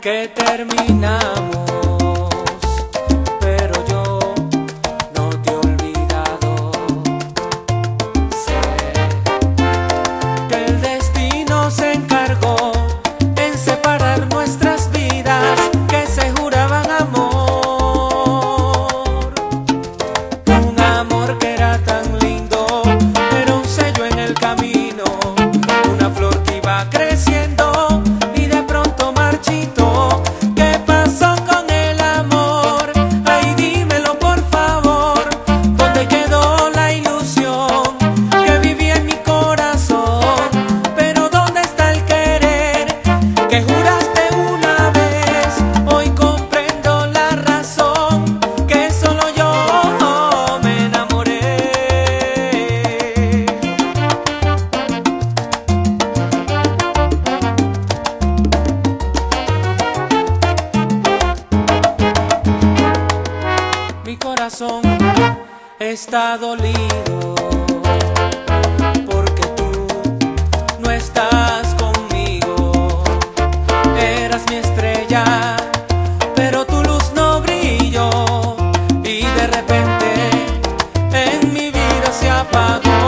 que termina. está dolido porque tú no estás conmigo. Eras mi estrella, pero tu luz no brilló y de repente en mi vida se apagó.